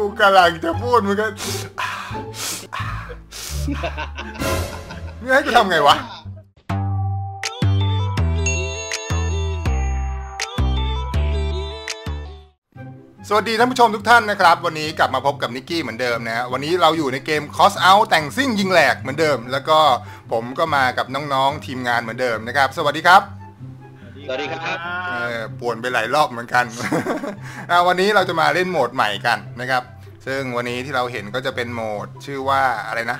กูกำลังจะพูดมึงก็นี่ให้กูทำไงวะสวัสดีท่านผู้ชมทุกท่านนะครับ วันนี้กลับมาพบกับนิกกี้เหมือนเดิมนะฮะวันนี้เราอยู่ในเกม Cross Out แต่งซิ่งยิงแหลกเหมือนเดิม แล้วก็ผมก็มากับน้องๆทีมงานเหมือนเดิมนะครับ สวัสดีครับสวัสดีครับเออป่วนไปหลายรอบเหมือนกันอะวันนี้เราจะมาเล่นโหมดใหม่กันนะครับ ซึ่งวันนี้ที่เราเห็นก็จะเป็นโหมดชื่อว่าอะไรนะ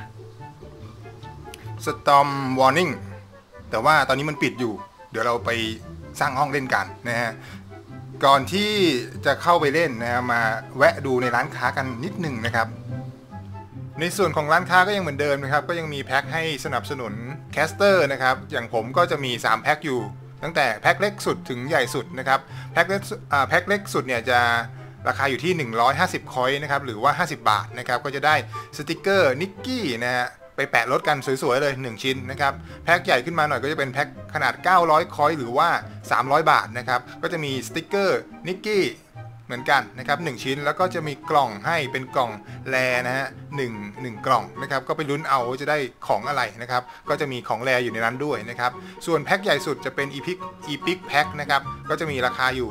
Storm Warning แต่ว่าตอนนี้มันปิดอยู่ เดี๋ยวเราไปสร้างห้องเล่นกันนะฮะก่อนที่จะเข้าไปเล่นนะฮะมาแวะดูในร้านค้ากันนิดหนึ่งนะครับ ในส่วนของร้านค้าก็ยังเหมือนเดิมนะครับ ก็ยังมีแพ็คให้สนับสนุนcaster นะครับ อย่างผมก็จะมี 3 แพ็คอยู่ ตั้งแต่แพ็คเล็กสุดถึงใหญ่สุดนะครับ แพ็คเล็กแพ็คเล็กสุดเนี่ยจะ ราคาอยู่ที่ 150 coin นะครับ หรือว่า 50 บาทนะครับ ก็จะได้สติกเกอร์นิกกี้นะฮะไปแปะรถกันสวยๆเลย 1 ชิ้นนะครับ แพ็คใหญ่ขึ้นมาหน่อยก็จะเป็นแพ็คขนาด 900 coin หรือว่า 300 บาทนะครับ ก็จะมีสติกเกอร์นิกกี้เหมือนกันนะครับหกชิ้นแล้วก็จะมีกล่องให้เป็นกล่องแลนะฮะหนึ่งหนึ่งกล่องนะครับก็ไปลุ้นเอาจะได้ของอะไรนะครับก็จะมีของแลอยู่ในนั้นด้วยนะครับส่วนแพ็คใหญ่สุดจะเป็น e p i c e p i c แพ็คนะครับก็จะมีราคาอยู่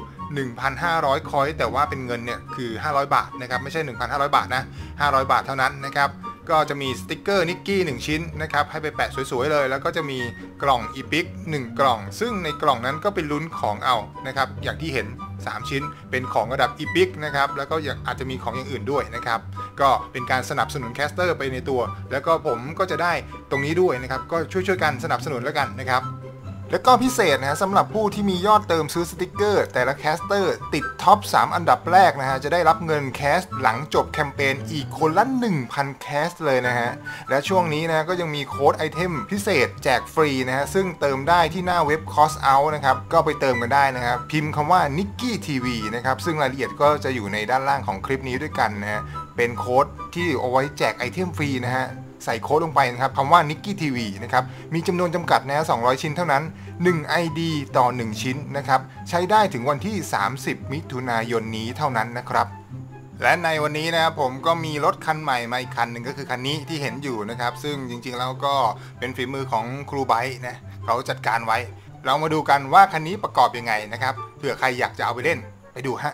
1,500 คอยน์แต่ว่าเป็นเงินเนี่ยคือ 500 บาทนะครับไม่ใช่ 1,500 บาทนะ500 บาทเท่านั้นนะครับก็จะมีสติกเกอร์นิกกี้1ชิ้นนะครับให้ไปแปะสวยๆเลย แล้วก็จะมีกล่อง e p i c 1กล่อง ซึ่งในกล่องนั้นก็เป็นลุ้นของเอานะครับอย่างที่เห็น 3 ชิ้นเป็นของระดับ e p i c นะครับแล้วก็ยังอาจจะมีของอย่างอื่นด้วยนะครับก็เป็นการสนับสนุน caster ไปในตัว แล้วก็ผมก็จะได้ตรงนี้ด้วยนะครับก็ช่วยๆกันสนับสนุนแล้วกันนะครับ แล้วก็พิเศษนะฮะสำหรับผู้ที่มียอดเติมซื้อสติกเกอร์ แต่ละ caster ติด top 3 อันดับแรกนะฮะ จะได้รับเงิน cash หลังจบแคมเปญอีกคนละ 1,000 cash เลยนะฮะ และช่วงนี้นะก็ยังมี code item พิเศษแจกฟรีนะฮะ ซึ่งเติมได้ที่หน้าเว็บ Crossout นะครับ ก็ไปเติมกันได้นะครับ พิมพ์คำว่า Nicky TV นะครับ ซึ่งรายละเอียดก็จะอยู่ในด้านล่างของคลิปนี้ด้วยกันนะฮะเป็นโค้ดที่เอาไว้แจกไอเทมฟรีนะฮะ ใส่โค้ดลงไปนะครับคำว่า Nicky TV นะครับมีจำนวนจำกัดนะ200 ชิ้นเท่านั้น 1 ID ต่อ 1 ชิ้นนะครับใช้ได้ถึงวันที่ 30 มิถุนายนนี้เท่านั้นนะครับและในวันนี้นะครับผมก็มีรถคันใหม่มาอีกคันหนึ่งก็คือคันนี้ที่เห็นอยู่นะครับ ซึ่งจริงๆแล้วก็เป็นฝีมือของครูไบค์นะเขาจัดการไว้ เรามาดูกันว่าคันนี้ประกอบยังไงนะครับเผื่อใครอยากจะเอาไปเล่นไปดูฮะ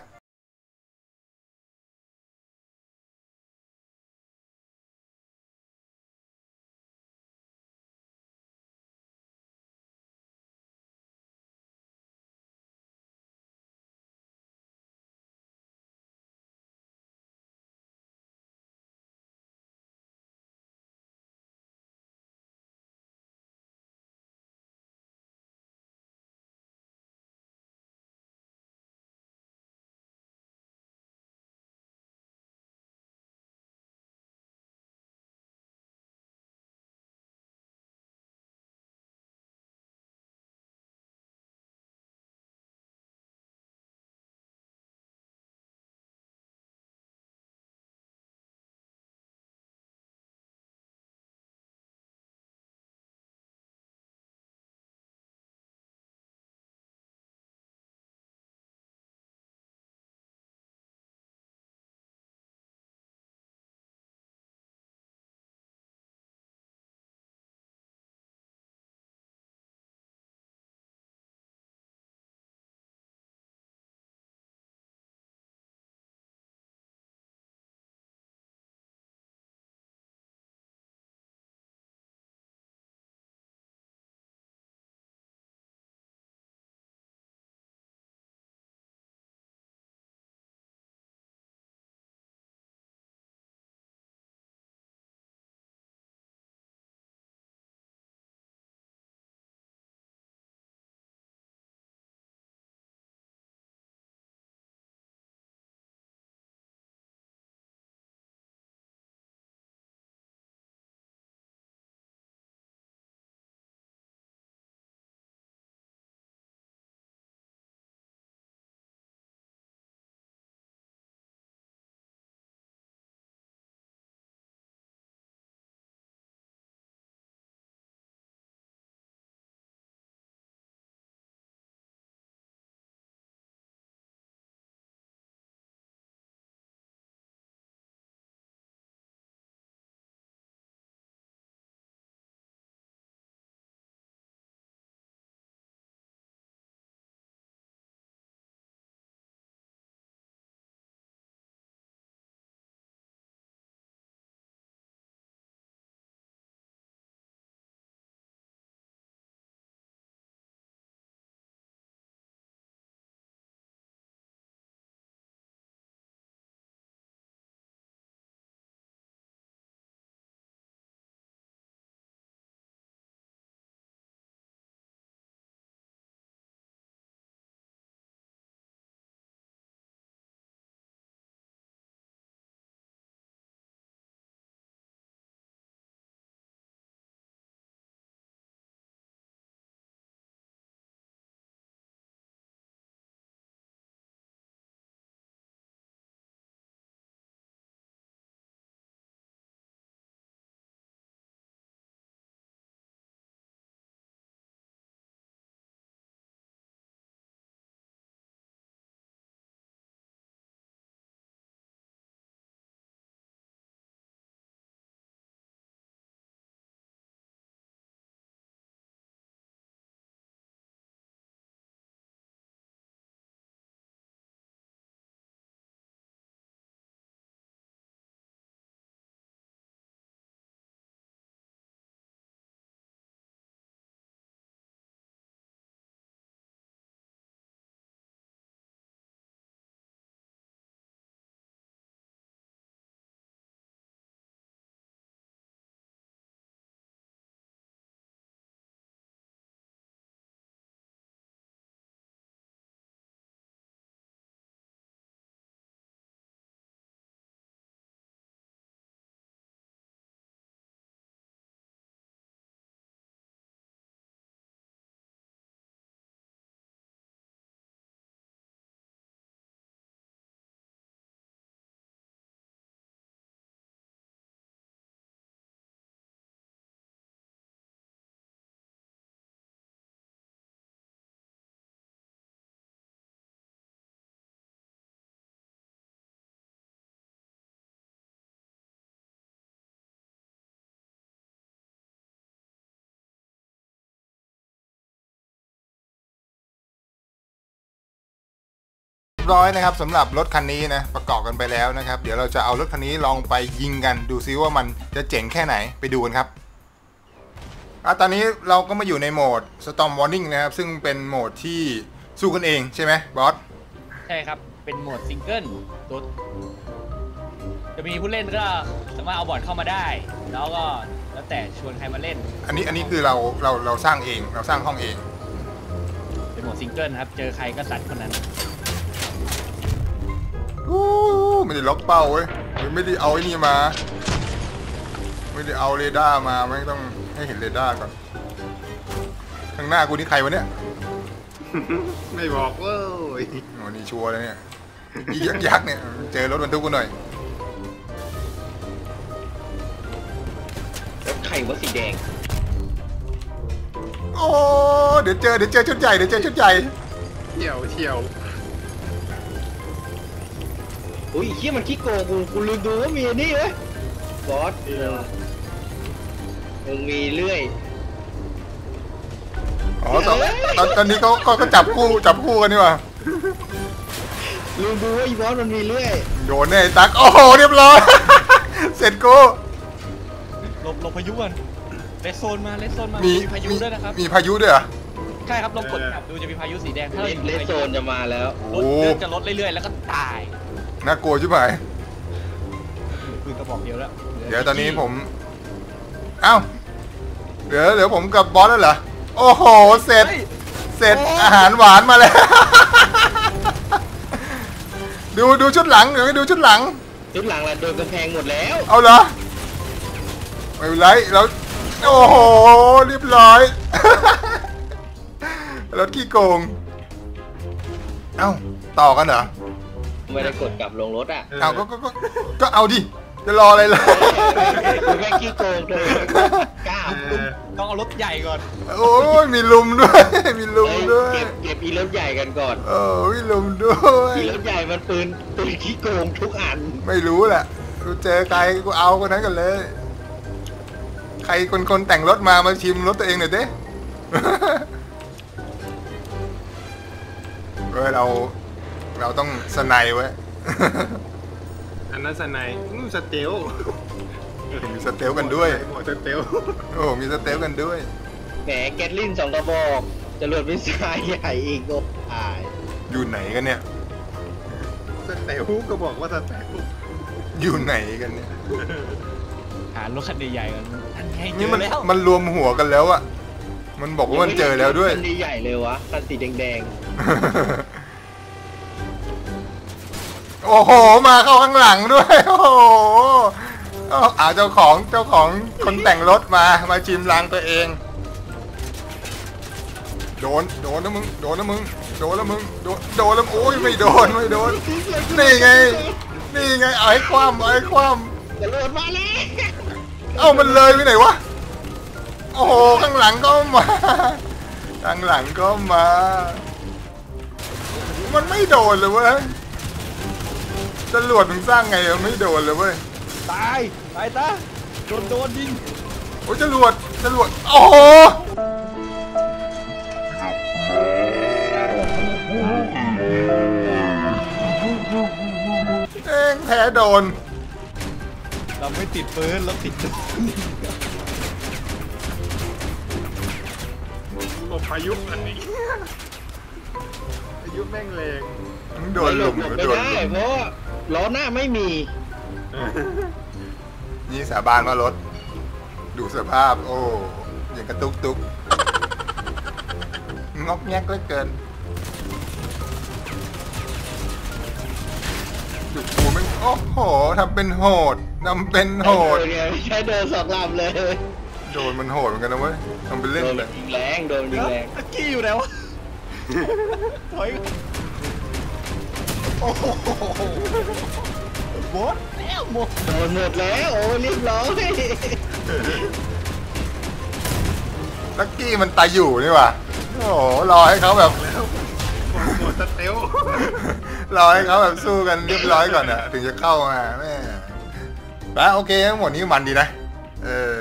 ร้อยนะครับสำหรับรถคันนี้นะประกอบกันไปแล้วนะครับ เดี๋ยวเราจะเอารถคันนี้ลองไปยิงกันดูซิว่ามันจะเจ๋งแค่ไหนไปดูกันครับอะตอนนี้เราก็มาอยู่ในโหมด Storm Warning นะครับ ซึ่งเป็นโหมดที่สู้กันเองใช่ไหมบอสใช่ครับ เป็นโหมดซิงเกิลตัวจะมีผู้เล่นก็สามารถเอา bot เข้ามาได้ แล้วก็แล้วแต่ชวนใครมาเล่น อันนี้อันนี้คือเราเราเราสร้างเองเราสร้างห้องเอง เป็นโหมดซิงเกิลครับ เจอใครก็สัตว์คนนั้นอู้ ไม่ได้ล็อกเป้าเว้ยไม่ได้เอาไอ้นี่มา ไม่ได้เอาเรดาร์มาไม่ต้องให้เห็นเรดาร์ก่อนข้างหน้ากูนี่ใครวะเนี่ย ไม่บอกเว้ยโอ้นี่ชัวร์เลยเนี่ยอียักษ์ยักษ์เนี่ย เจอรถบรรทุกกูหน่อยรถไข่ว่าสีแดง โอ้ เดี๋ยวเจอ เดี๋ยวเจอชุดใหญ่ เดี๋ยวเจอชุดใหญ่เที่ยวเที่ยว อุ้ยเฮียมันขี้โกงกูกูลืมดูว่ามีอันนี่เว้ยบอสมึงมีเลื่อย อ๋อตอนตอนตอนนี้เขาเขาเขาจับคู่จับคู่กันนี่หว่าลืมดูว่าอีบอสมันมีเลื่อยโดนแน่ไอ้ตักโอ้โหเรียบร้อย เสร็จกูหลบหลบพายุกันเลสโซนมาเลสโซนมามีมีพายุด้วยนะครับ มีพายุด้วยเหรอ ใช่ครับลองกดกลับดูจะมีพายุสีแดงถ้าเลเราอยู่เลในสโซนจะมาแล้ว รถเลื่อนจะลดเรื่อยๆแล้วก็ตาย น่ากลัวใช่ไหมปืนกระบอกเดียวแล้วเดี๋ยวตอนนี้ผมเอ้าเดี๋ยวเดี๋ยวผมกับบอสแล้วเหรอโอ้โหเสร็จเสร็จอาหารหวานมาแล้วดูดูชุดหลังเดี๋ยวให้ดูชุดหลังชุดหลังเราโดนกระแพงหมดแล้ว เอาเหรอไม่เป็นไรเราโอ้โหเรียบร้อยรถขี้โกงเอ้าต่อกันเหรอ ไม่ได้กดกลับลงรถอะเอาก็ก็ก็ก็เอาดิจะรออะไรล่ะกูแค่ขี้โกงเลยกล้าปุ๊บต้องเอารถใหญ่ก่อน โอ้ยมีลุมด้วย มีลุมเฮ้ยด้วย เก็บเก็บอีรถใหญ่กันก่อน เออมีลุมด้วยอีรถใหญ่มันปืนปืนขี้โกงทุกอัน ไม่รู้แหละกูเจอใครกูเอาคนนั้นกันเลย ใครคนคนแต่งรถมามาชิมรถตัวเองหน่อยดิเฮ้ยเรา เราต้องสไนไว้ อันนั้นสไนด์นู่นสเตลมีสเตลกันด้วยหมดสเตลโอ้มีสเตลกันด้วย แหมแกตลินสองกระบอกจรวดวิสายใหญ่อีกโอ้ตายอยู่ไหนกันเนี่ย สเตลก็บอกว่าสเตลอยู่ไหนกันเนี่ย หารถคันใหญ่ๆกันอันไงเจนี่อมันแล้วมันรวมหัวกันแล้วอะมันบอกว่ามันเจอแล้วด้วย คันใหญ่ๆเลยวะคันสีแดง โอ้โห มาเข้าข้างหลังด้วย โอ้โหเอาเอาเจ้าของเจ้าของคนแต่งรถมามาชิมรางตัวเอง โดนโดนนะมึงโดนนะมึงโดนแล้วมึงโดนโดนแล้วโอ้ยไม่โดนไม่โดนนี่ไง นี่ไงเอาให้คว่ำเอาให้คว่ๆจรวดมาแล้วำเอ้ามันเลยไปไหนวะโอ้โหข้างหลังก็มาข้างหลังก็มา มันไม่โดนเลยเว้ย จรวดมึงสร้างไงอะไม่โดนเลยเว้ย ตายตายตาโดนโดนยิงโอ้ยจรวดจรวดโอ้โหเองแพ้โดน เราไม่ติดปืนเราติดโดนหลบพายุอันนี้พา ยุแม่งแรงมึงโดนหลุมหลบหรือไม่โดนหได้ลุมเพราะว่าล้อหน้าไม่มี นี่สาบานว่ารถ ดูสภาพ โอ้ยังกระตุกตุกงอกแงกเหลือเกินดูกูมันโอ้โหทำเป็นโหดทำเป็นโหดเดินไงใช้เดินสองลำเลย โดนมันโหดเหมือนกันนะเว้ยทำเป็นโดเล่นนไปยิงแรงโดนยิงแรงตะกี้อยู่ไหนวะ ถอยโอ้โหหมดแล้วหมดโดนหมดแล้วโอ้เรียบร้อยลักกี้มันตายอยู่นี่หว่ะโอ้โหรอให้เขาแบบหมดสเตลรอให้เขาแบบสู้กันเรียบร้อยก่อนอะถึงจะเข้ามาแม่แล้วโอเคทั้งหมดนี้มันดีนะ เออ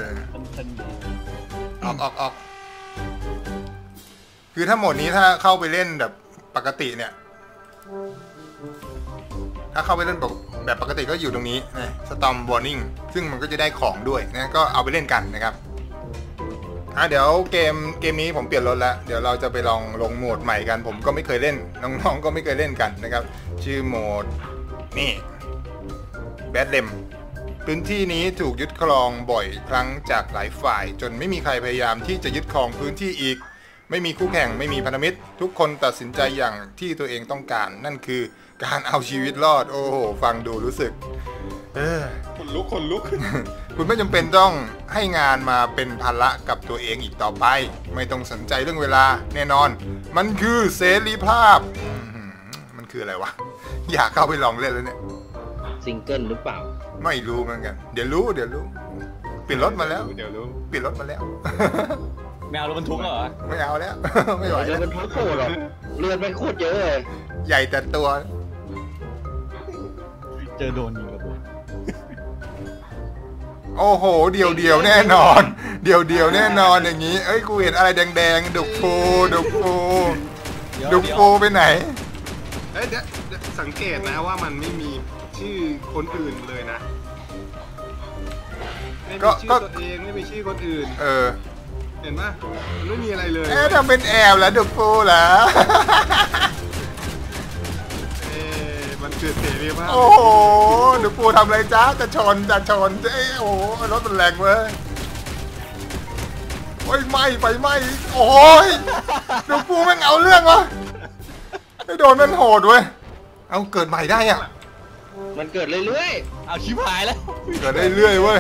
ออกออกออก คือถ้าโหมดนี้ถ้าเข้าไปเล่นแบบปกติเนี่ย ถ้าเข้าไปเล่นแบบแบบปกติก็อยู่ตรงนี้นะ Storm Warning ซึ่งมันก็จะได้ของด้วยนะก็เอาไปเล่นกันนะครับอะเดี๋ยวเกมเกมนี้ผมเปลี่ยนรถแล้ว เดี๋ยวเราจะไปลองลงโหมดใหม่กัน ผมก็ไม่เคยเล่น น้องๆก็ไม่เคยเล่นกันนะครับ ชื่อโหมดนี่แบดเลมพื้นที่นี้ถูกยึดครองบ่อยครั้งจากหลายฝ่าย จนไม่มีใครพยายามที่จะยึดครองพื้นที่อีก ไม่มีคู่แข่งไม่มีพันธมิตร ทุกคนตัดสินใจอย่างที่ตัวเองต้องการ นั่นคือการเอาชีวิตรอด โอ้โห ฟังดูรู้สึก เออคนลุกคนลุก คุณไม่จำเป็นต้องให้งานมาเป็นภาระกับตัวเองอีกต่อไป ไม่ต้องสนใจเรื่องเวลาแน่นอน มันคือเสรีภาพอื้อหือมันคืออะไรวะ อยากเข้าไปลองเล่นแล้วเนี่ยซิงเกิลหรือเปล่า ไม่รู้เหมือนกัน เดี๋ยวรู้ เดี๋ยวรู้ เปลี่ยนรถมาแล้ว เดี๋ยวรู้ เปลี่ยนรถมาแล้ว ไม่เอารถบรรทุกแล้วเหรอไม่เอาแล้ว ไม่ไหวเรืแล้อวเป็นพักโคตรหรอกเรือนเป็นโคตรเยอะเลยใหญ่แต่ตัว เจอโดนยิงระเบิดโอ้โห เดียวเดียวๆแน่นอน เดียวเดียวๆแน่นอนอย่างนี้ เอ้ย กูเห็นอะไรแดงๆ ดุกฟูดุกฟูเดี๋ยวดุกเดี๋ยวฟูไปไหน เอ้ยเดี๋ยวเดี๋ยวสังเกตนะว่ามันไม่มีชื่อคนอื่นเลยนะ ไม่ก็มีชื่ก็ อตัวเองไม่มีชื่อคนอื่น เออ เห็นปะมันไม่มีอะไรเลย เอ๊ะทำเป็นแอบแล้วดุกฟูเหรอ เอ๊ะมันคือเสรีภาพโอ้โหดุกฟูทำอะไรจ้าจะชนจะชนเอ้ยโอ้โหรถมันแรงเว้ยโอ้ยไหม้ไฟไหม้โอ้ยดุกฟูแม่งเอาเรื่องวะไอ้โดนมันโหดเว้ย เอาเกิดใหม่ได้อะมันเกิดเรื่อยเอาชิบหายแล้ว เกิดได้เรื่อยเว้ย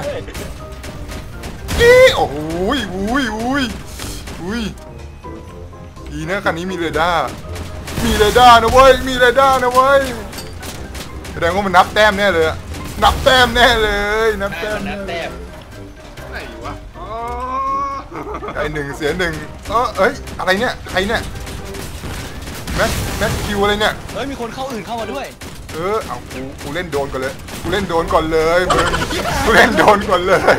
อีโอ้โหยอุ้ยอุ้ยอุ้ยดีนะคันนี้มีเรดาร์ มีเรดาร์นะเว้ย มีเรดาร์นะเว้ย แสดงว่ามันนับแต้มแน่เลยอะนับแต้มแน่เลย นับๆแต้มนัดแต้มไหนวะอ๋อไอหนึ่งเสียหนึ่งเออเอ้ย อะไรเนี่ย ใครเนี่ย แม็กแม็กคิวอะไรเนี่ย เฮ้ยมีคนเข้าอื่นเข้ามาด้วย เออ เอากูกูเล่นโดนก่อนเลย กูเล่นโดนก่อนเลยมึงกูเล่นโดนก่อนเลย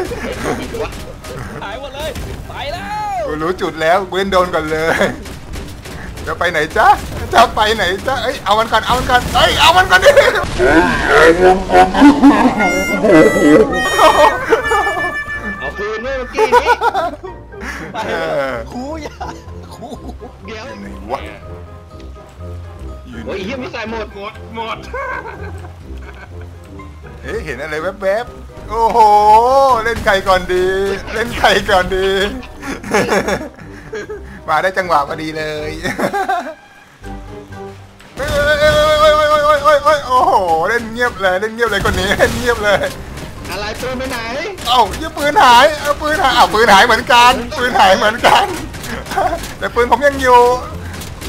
กูรู้จุดแล้วกูเล่นโดนก่อนเลยจะไปไหนจ๊ะจะไปไหนจ๊ะเอ้ยเอามันก่อนเอามันก่อนเอ้ยเอามันก่อนดิเอาคืนเมื่อกี้นี้ไปเออครูอย่าครูเดี๋ยวไหนวะอยู่ไหนโอ้ยเฮียไม่ใส่หมดหมดหมดเอ๊ะเห็นอะไรแวบๆโอ้โห เล่นใครก่อนดี เล่นใครก่อนดี มาได้จังหวะพอดีเลยโอ้โห เล่นเงียบเลย เล่นเงียบเลยคนนี้ เล่นเงียบเลย อะไรปืนไปไหน เอ้ายี่ปืนหาย เอาปืนหายเอาปืนหายเหมือนกัน ปืนหายเหมือนกัน แต่ปืนผมยังอยู่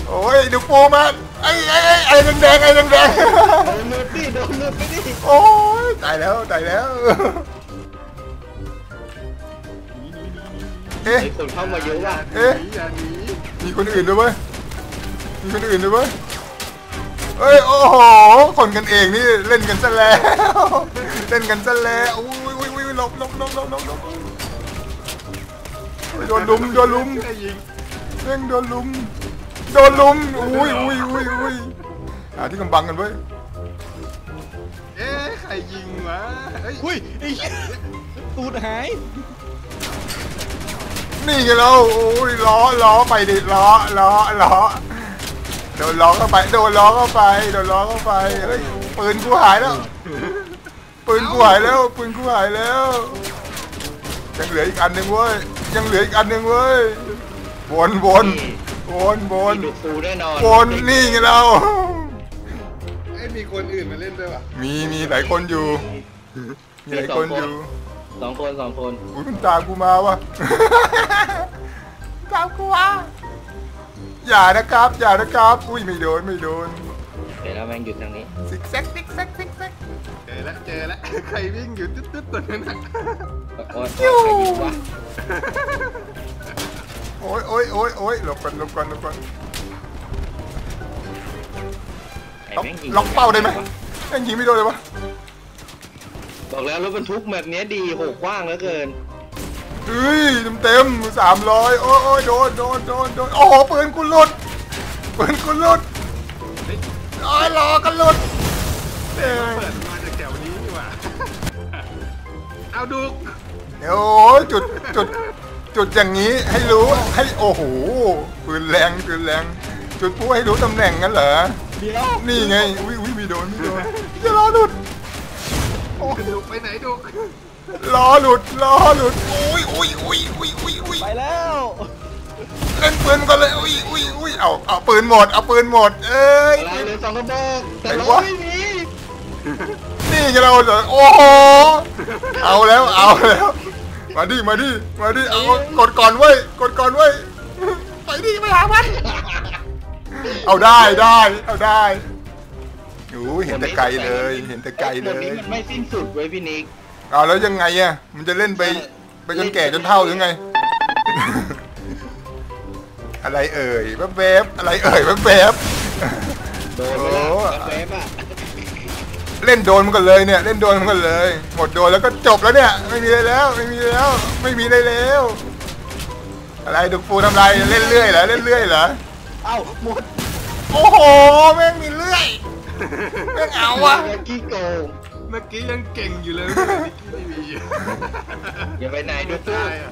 โอ้ยดูปูมาไอ้ไอ้ไอ้แดงแดงไอ้แดงแดงโดนมือดิโดนมือดิโอ้ยตายแล้ว ตายแล้ว เอ๊ะ มีคนเข้ามาเยอะว่ะเอ๊ะ อย่าหนีมีคนอื่นด้วยเว้ย มีคนอื่นด้วยเว้ย เอ้ย โอ้โห คนกันเองนี่เล่นกันซะแล้ว เล่นกันซะแล้วอุ้ยอุ้ยอุ้ยหลบหลบหลบหลบหลบหลบโดนลุม โดนลุมไอ้ยิงเร่งโดนลุม โดนลุม อุ้ยอุ้ยอุ้ยอุ้ยหาที่กำบังกันเว้ย เอ๊ะ ใครยิงวะเอ้ย อุ้ยไอ้เหี้ยตูดหาย นี่ไงเราโอ้ยล้อล้อไปดิล้อล้อล้อโดนล้อเข้าไปโดนล้อเข้าไปโดนล้อเข้าไปเฮ้ยปืนกูหายแล้วปืนกูหายแล้วปืนกูหายแล้วยังเหลืออีกอันหนึ่งเว้ยยังเหลืออีกอันหนึ่งเว้ยวนวนวนวนมีดูฟูแน่นอนวนนี่ไงเราเอ้ยมีคนอื่นมาเล่นด้วยวะมีมีหลายคนอยู่มีหลายคนอยู่ สองคนสองคนอุ้ยมันตามกูมาวะ ตามกูมาอย่านะครับอย่านะครับ อุ้ยไม่โดนไม่โดนเดี๋ยวเราแม่งหยุดทางนี้ซิกแซกซิกแซกซิกแซกเจอแล้วเจอแล้วใครวิ่งอยู่ตึ๊ดตึ๊ดตัวนั้นน่ะโอ้ยโอ้ยใครยิงวะโอ้ยโอ้ยโอ้ยโอ้ยหลบก่อนหลบก่อนหลบก่อนไอ้ล็อกแม่งยิงล็อกเป้าได้ไหมแม่งยิงไม่โดนเลยวะ บอกแล้วรถบรรทุกแบบเนี้ยดีโหกว้างเหลือเกินเฮ้ยเต็มเต็มสามร้อยโอ้ยโอ้ยโดนโดนโดนโดนโอ้โหปืนกูหลุดปืนกูหลุดเฮ้ยโอ้ยรอกันหลุดเออเปิดมาจากแถวนี้นี่หว่า เอาดูโอ้ยจุดจุดจุดอย่างนี้ให้รู้ให้โอ้โหปืนแรงปืนแรง จุดผู้ให้รู้ตำแหน่งงั้นเหรอเดี๋ยวนี่ไงวิวิมีโดนมีโดนจะล้อหลุด ดูไปไหนดูล้อหลุดล้อหลุดอุ้ยอุ้ยอุ้ยอุ้ยอุ้ยอุ้ยไปแล้วเล่นปืนกันเลยอุ้ยอุ้ยอุ้ยเอาเอาปืนหมดเอาปืนหมดเอ้ยอะไรเหลือสองกระบอกแต่ไหนรวะถไม่มีนี่ไงเราเหรอโอ้โหเอาแล้วเอาแล้ว มาดิมาดิมาดิเอากดก่อนเว้ยกดก่อนเว้ยไปดิไปหามันเอาได้ได้เอาได้ โอ้ยเห็นแต่ไกลเลย เห็นแต่ไกลเลหมดนี้ยมันไม่สิ้นสุดเว้ยพี่นิก เอาแล้วยังไงอะมันจะเล่นไปไปจนแก่จนเท่าหรือไง อะไรเอ่ยแวบๆอะไรเอ่ยแวบโดนไปแล้วโอ้เวฟอะๆเล่นโดนมันกันเลยเนี่ย เล่นโดนมันกันเลย หมดโดนแล้วก็จบแล้วเนี่ย ไม่มีอะไรแล้ว ไม่มีแล้ว ไม่มีอะไรแล้ว อะไรดุกฟูทำไรเล่นเรื่อยเหรอเล่นเรื่อยเหรอ เอ้าหมดโอ้โหแม่งมีเรื่อย แม่งเอาอะเมื่อกี้โกงเมื่อกี้ยังเก่งอยู่เลยนิกกี้ไม่มีอย่าไปไหนดูตู้ได้อะ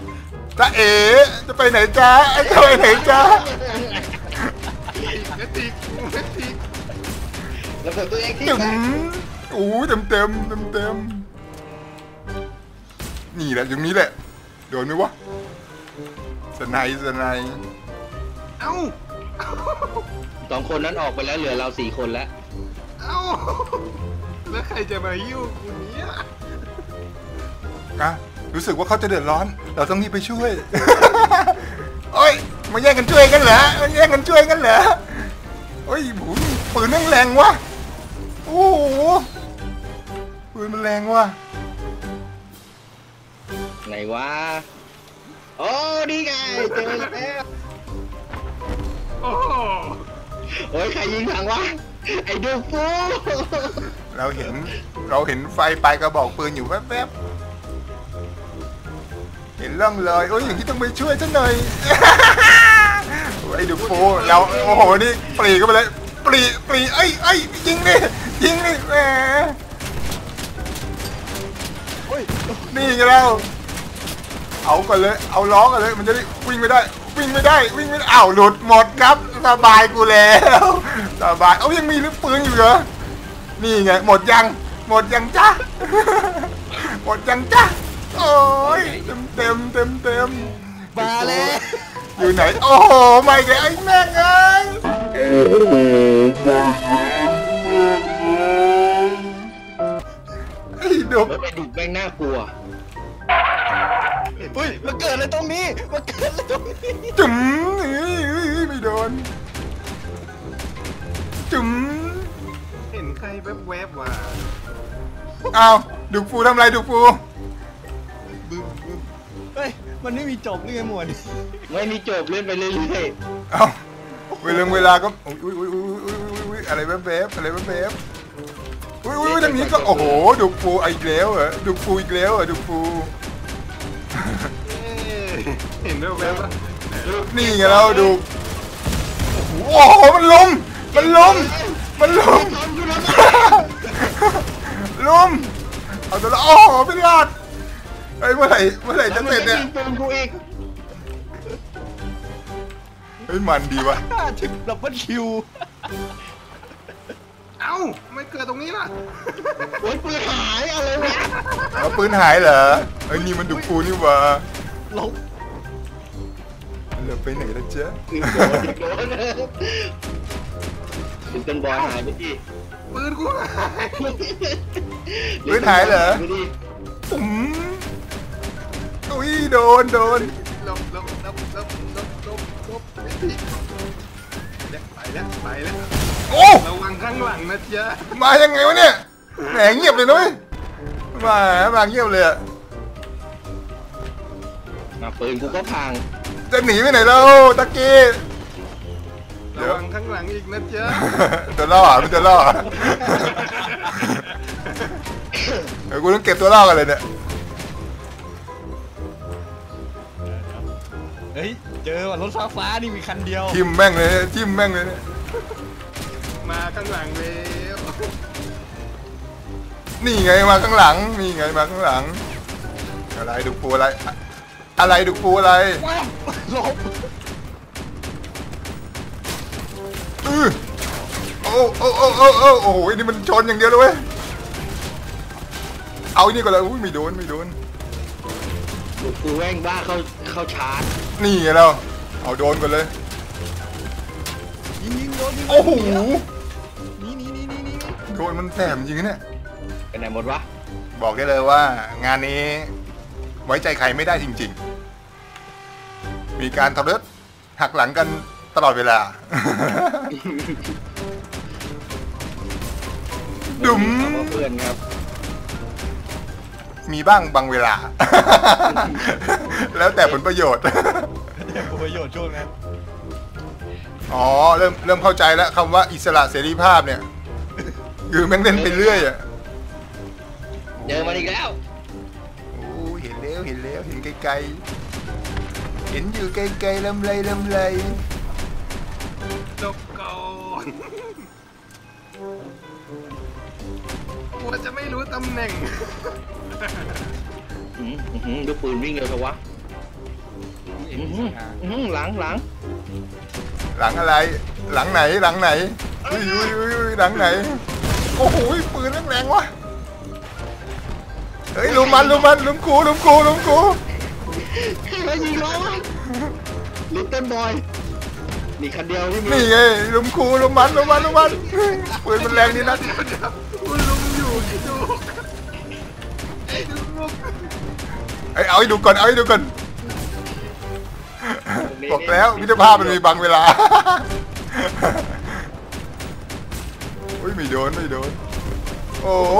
จ้าเอ๋จะไปไหนจ้าจะไปไหนจ้าเมติกเมติกแล้วผมตัวเองที่ตึมไหนโอ้เต็มเต็มเต็มเต็มนี่แหละตรงนี้แหละ โดนไหมวะสไนด์สไนด์เอ้าสองคนนั้นออกไปแล้วเหลือเราสี่คนแล้ว เอ้า แล้วใครจะมาหิ้วกูเนี้ยอะรู้สึกว่าเขาจะเดือดร้อน เราต้องรีบไปช่วย โอ้ย มาแย่งกันช่วยกันเหรอมาแย่งกันช่วยกันเหรอโอ้ยหมูปืนแม่งแรงวะโอ้โหปืนมันแรงวะไหนวะ โอ้นี่ไงเจอแล้ว โอ้โห โอ้ยใครยิงถังวะ ไอ้ดูฟูเราเห็นเราเห็นไฟปลายกระบอกปืนอยู่แวบๆ เห็นร่องรอยโอ้ยอย่างที่ต้องไปช่วยฉันหน่อย ไอ้ดูโฟเราโอ้โหนี่ปรีก็ไปเลยปรีปรีเอ้ยเอ้ยยิงดิยิงดิแหมโอ้ยนี่ไงเราเอากันเลย เอาล้อกันเลย มันจะได้วิ่งไม่ได้ วิ่งไม่ได้วิ่งไม่ได้อ้าวหลุดหมดครับสบายกูแล้วสบายเอายังมีลูกปืนอยู่เหรอนี่ไงหมดยังหมดยังจ้าหมดยังจ้าโอ้ยเต็มเต็มเต็มเต็มมาแล้วอยู่ไหนโอ้โหไม่แกไอ้แม่งเอ้ยไอ้ดุกมันไปดุแม่งน่ากลัว เห็นเฮ้ยมันเกิดอะไรตรงนี้มันเกิดอะไรตรงนี้จุ๋มเอ้ยเอ้ยเอ้ยไม่โดน จุ๋มเห็นใครแวบๆว่ะอ้าวดุกฟูทำอะไรดุกฟูบึ้มบึ้มเฮ้ยมันไม่มีจบนี่ไงหมวดไม่มีจบเล่นไปเรื่อยเอ้าเวลาเวลาก็อุ้ยอุ้ยอุ้ยอุ้ยอุ้ยอุ้ยอะไรแวบๆอะไรแวบๆอุ้ยอุ้ยทางนี้ก็โอ้โหดุกฟูอีกแล้วเหรอดุกฟูอีกแล้วเหรอดุกฟู เอ๊ะเห็นแวบๆว่ะนี่ไงเราดุกโอ้โห มันลุม มันลุม มันลุม ลุม เอาตัวละโอ้โหเป็นรอดเฮ้ยเมื่อไหร่เมื่อไหร่ๆจะเสร็จเนี่ยยิงปืนกูอีกเฮ้ยมันดีวะทิปดับเบิลคิวเอ้าไม่เกิดตรงนี้ล่ะโอ้ยปืนหายอะไรวะเอาปืนหายเหรอเอ้ยนี่มันดุฟูนี่หวะลงเหลือไปไหนแล้วจ๊ะปืนโดนโดนปืนต้นบอยหายไปดิปืนกูหายปืนหายเหรอไปดิปุ๋มอุ้ยโดนโดน ลบลบลบลบลบลบลบ แล้วไปแล้วโอ้ระวังข้างหลังนะจ๊ะมายังไงวะเนี่ยแหมเงียบเลยนุ้ยมามาเงียบเลยอะมาปืนกูก็พังจะหนีไปไหนแล้วตะกี้เดี๋ระยววังข้างหลังอีกนะจ๊ะตัวล่อมันตัวล่อเดี๋ยวกูต้องเก็บตัวล่อกันเลยเนี่ยเฮ้ย เจอว่ะรถฟ้าฟ้านี่มีคันเดียว ทิมแม่งเลยทิมแม่งเลยเนี่ยมาข้างหลังเร็วนี่ไงมาข้างหลังนี่ไงมาข้างหลัง อะไรดุกปูอะไร อะไรดุกปูอะไรว้าวลบอื้อโอ้โอ้โอ้โอ้โอ้โอ้โหนี่มันชนอย่างเดียวเลยเว้ยเอาไอ้นี่ก่อนเลยอุ้ยไม่โดนไม่โดน ลูกกูแว่งบ้าเข้าเข้าชาร์จนี่ไงเราเอาโดนก่อนเลย ยิงยิงโดนยิงโอ้โหหนี่นี่นี่นี่นี่โดนมันแสบจริงๆเนี่ยไปไหนหมดวะบอกได้เลยว่างานนี้ไว้ใจใครไม่ได้จริง ๆ มีการทะเลาะหักหลังกันตลอดเวลา ดุ๋ม คำว่าเพื่อนครับ มีบ้างบางเวลา แล้วแต่ผลประโยชน์เดี๋ยวประโยชน์ช่วงนั้นอ๋อเริ่มเริ่มเข้าใจแล้วคำว่าอิสระเสรีภาพเนี่ย คือแม่งเล่นไปเรื่อยอะเจอมันอีกแล้วโอ้เห็นแล้วเห็นแล้วเห็นไกลๆเห็นอยู่ไกลๆลำไรลำไรจบก่อนกลัวจะไม่รู้ตำแหน่ง อื้อหืออื้อหือดูปืนวิ่งเร็วจังวะอื้อหืออื้อหือหลังหลังหลังอะไร หลังไหน หลังไหนอุ้ยอุ้ยอุ้ยอุ้ยหลังไหน โอ้โห ปืนแรงแรงๆวะเฮ้ยลุมมันลุมมันลุมกูลุมกูลุมกูใครยิงล้อวะลิตเติ้ลบอยนี่คันเดียวที่มีนี่ไงลุมกูลุมมันลุมมันลุมมันปืนมันแรงดีนะคุณลุงอยู่ที่ดู ดูเฮ้ยเอาให้ดูก่อนเอาให้ดูก่อนบอกแล้วมิตรภาพมันมีบางเวลาอุ้ยไม่โดนไม่โดนโอ้โห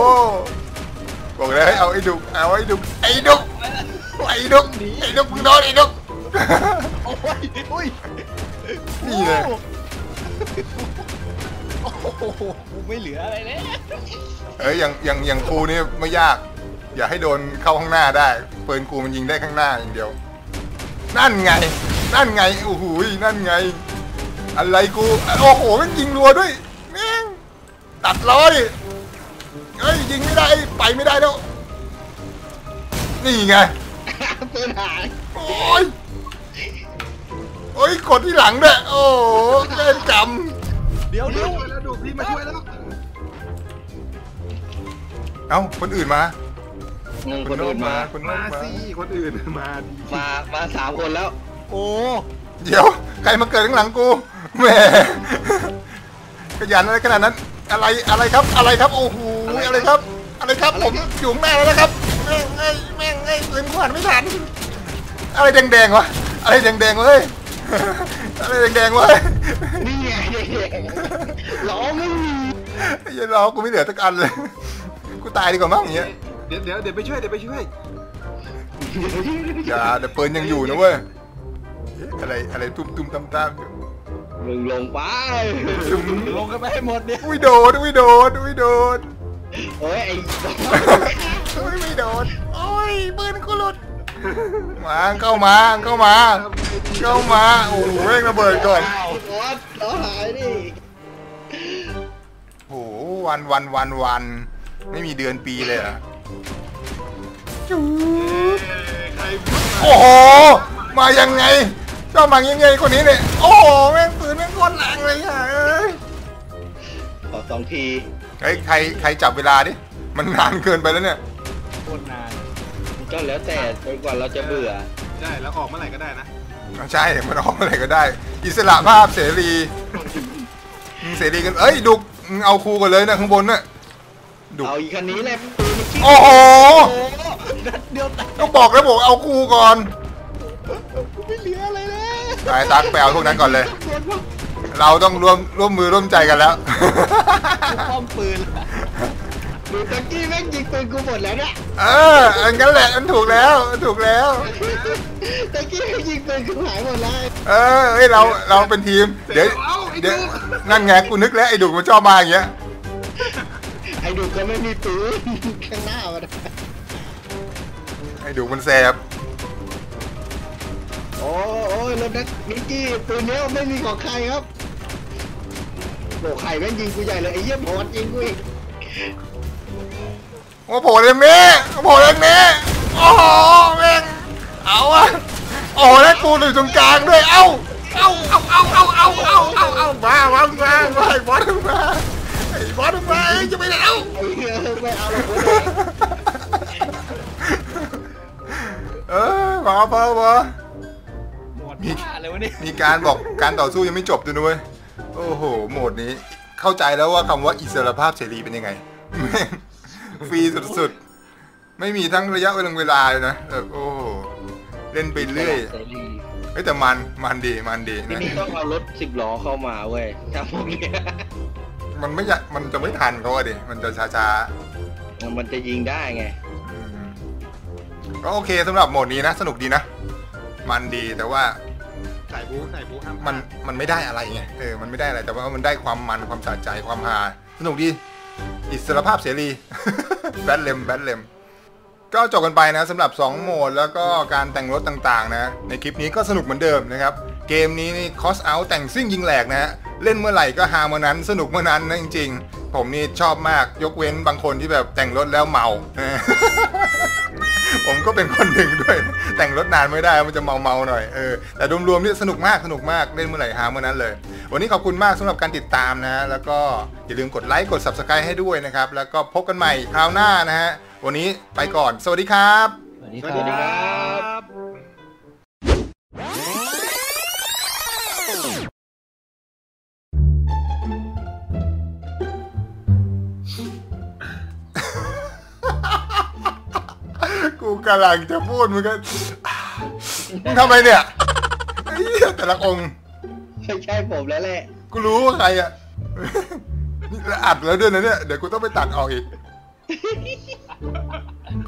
บอกแล้วให้เอาไอ้ดุกเอาไอ้ดุกไอ้ดุกไอ้ดุกไอ้ดุกมึงโดนไอ้ดุกโอ้ยอุ้ยนี่เลยโอ้โหกูไม่เหลืออะไรเลยเอ้ยอย่างอย่างอย่างกูนี่ไม่ยาก อย่าให้โดนเข้าข้างหน้าได้ปืนกูมันยิงได้ข้างหน้าอย่างเดียว นั่นไง นั่นไงโอ้โหนั่นไง อะไรกูโอ้โหมันยิงรัวด้วยแม่งตัดล้อดิเอ้ยยิงไม่ได้ไปไม่ได้แล้ว นี่ไงปืนหายโอ้ยโอ้ยกดที่หลังด้วยโอ้โหเล่นกรรมเดี๋ยวมาเดี๋ยวช่วยแล้วดูพี่มาช่วยแล้วเอ้าคนอื่นมา เงินคนอื่นมาคนโน้มานมาสิคนอื่นมาดีมา มาสามคนแล้ว โอ้เดี๋ยว ใครมาเกิดข้างหลังกูแหมขยันอะไรขนาดนั้น อะไรอะไรครับอะไรครับโอ้โหอะไรครับ อะไรครับผมอยู่ข้างหน้าแล้วนะครับแม่งไอ้แม่งไอ้ปืนขวานไม่ทันอะไรแดงๆวะอะไรแดงๆเว้ยอะไรแดงๆเว้ยนี่ไงล้อไม่มีไอ้เหี้ยันรอกูไม่เหลือสักอันเลยกูตายดีกว่ามั้งอย่างเงี้ย เดี๋ยวเดี๋ยวเดี๋ยวไปช่วยเดี๋ยวไปช่วยอย่าแต่ปืนยังอยู่นะเว้ยเอ๊ะอะไรอะไรตุ้มตุ้มตามตามอยู่มึงลงไปตุ้มลงกันไปให้หมดเนี่ยอุ้ยโดดอุ้ยโดดอุ้ยโดดโอ้ยไอ้อุ้ยไม่โดดโอ้ยปืนกูหลุดมาเข้ามาเข้ามาเข้ามาโอ้โหเร่งระเบิดก่อนรถล้อหายดิโอ้โหวันวันวันวันไม่มีเดือนปีเลยเหรอะ จู๊ดใครโอ้โห มายังไงชอบมายังไงคนนี้เนี่ยโอ้โหแม่งปืนแม่งโคตรแรงเลยอะเอ้ยขอสองทีเฮ้ยใครใครจับเวลาดิ มันนานเกินไปแล้วเนี่ยโคตรนานก็แล้วแต่จนกว่าเราจะเบื่อ ได้แล้วออกเมื่อไหร่ก็ได้นะใช่ มันออกอะไรก็ได้ อิสระภาพเสรีมึงเสรีกัน เอ้ย ดุกมึงเอาครูกันเลยนะข้างบนน่ะดุกเอาอีกคันนี้แหละปืนมันชี้ โอ้โหโอ้นัดเดียวแต่ก็บอกแล้วบอกเอาครูก่อนกูไม่เหลืออะไรเลยไปตักไปเอาพวกนั้นก่อนเลย เราต้องร่วมร่วมมือร่วมใจกันแล้วกูป้อมปืนละดูตะกี้แม่งยิงปืนกูหมดแล้วเนี่ยเอออันนั้นแหละอันถูกแล้วอันถูกแล้วตะกี้แม่งยิงปืนกูหายหมดแล้วเออเฮ้ยเราเราเป็นทีม เดี๋ยวเดี๋ยวนั่นไงกูนึกแล้วไอ้ดุกมันชอบมาอย่างเงี้ยไอ้ดูก็ไม่มีปืนข้างหน้ามันไอ้ดุกมันแสบโอ้โอ้ยรถนักนิกกี้ปืนเนี้ยไม่มีของใครครับโบไข่แม่งยิงกูใหญ่เลยไอ้เหี้ยบอสยิงกูอีกโอ้โหเรื่องนี้โอ้โหเรื่องนี้โอ้โหแม่งเอาอะโอ้โหแล้วกูอยู่ตรงกลางด้วยเอ้าเอ้าเอ้าเอ้าเอ้าเอ้าเอ้าเอ้าเอ้ามามามามาไอ้บอสมาไอ้ บอสมาเอ้ยจะไปไหนเอ้าไอ้เหี้ยไม่เอาแล้วกูเออมาพอมาหมดบ้าเลยวะเนี่ยมีการบอกการต่อสู้ยังไม่จบด้วยนุ้ยโอ้โห โหมดนี้ เข้าใจแล้วว่าคำว่าอิสรภาพเสรีเป็นยังไงแม่งฟรีสุดๆ ไม่มีทั้งระยะเวลาเวลาเลยนะแบบโอ้โห เล่นไปเรื่อยเสรีเฮ้ยแต่มัน มันดี มันดีทีนะนี้ต้องเอารถสิบล้อเข้ามาเว้ยถ้าพวกเนี้ย มันไม่อยากมันจะไม่ทันเขาอะดิ มันจะช้ามันจะยิงได้ไง ๆอืมก็โอเคสำหรับโหมดนี้นะ สนุกดีนะ มันดีแต่ว่าใส่บู๊ใส่บู๊ห้ามพลาดมันมันไม่ได้อะไรไงเออมันไม่ได้อะไรแต่ว่ามันได้ความมันความสะใจความฮาสนุกดีอิสรภาพเสรี แบทเลมแบทเลมก็จบกันไปนะสำหรับ 2 โหมดแล้วก็การแต่งรถต่างๆนะ ในคลิปนี้ก็สนุกเหมือนเดิมนะครับ เกมนี้นี่คอสเอาแต่งซิ่งยิงแหลกนะฮะ เล่นเมื่อไหร่ก็ฮาเมื่อนั้นสนุกเมื่อนั้นนะจริงๆ ผมนี่ชอบมากยกเว้นบางคนที่แบบแต่งรถแล้วเมา ผมก็เป็นคนหนึ่งด้วย แต่งรถนานไม่ได้มันจะเมาเมาๆหน่อยเออแต่รวมๆนี่สนุกมากสนุกมากเล่นเมื่อไหร่หาเมื่อนั้นเลย วันนี้ขอบคุณมากสำหรับการติดตามนะแล้วก็อย่าลืมกดไลค์กด subscribe ให้ด้วยนะครับแล้วก็พบกันใหม่คราวหน้านะฮะวันนี้ไปก่อน สวัสดีครับ สวัสดีครับ กูกำลังจะพูดมึงก็มึงทำอะไรเนี่ยไอ้เหี้ยแต่ละองค์ไม่ใช่ผมแล้วแหละ กูรู้ว่าใครอะนี่แล้วอัดแล้วด้วยนะเนี่ย เดี๋ยวกูต้องไปตัดออกอีก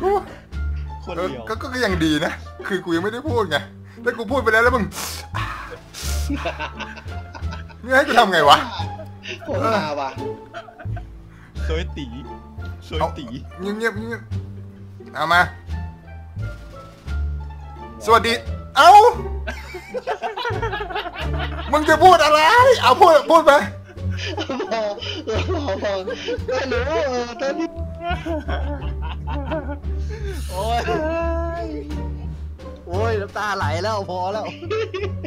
กูคนเออเดียว ก็ก็ก็ยังดีนะ คือกูยังไม่ได้พูดไงถ้ากูพูดไปแล้วแล้วมึงนี่ให้กูทำไงวะ ผมมาว่ะสวยตีสวยเอาตี เงียบเงียบเงียบเอามา สวัสดี เอ้า มึงจะพูดอะไร เอาพูดพูดไปพอเออพอพอไม่รู้เออตอนนี้โอ้ย โอ้ยน้ำตาไหลแล้วพอแล้วเ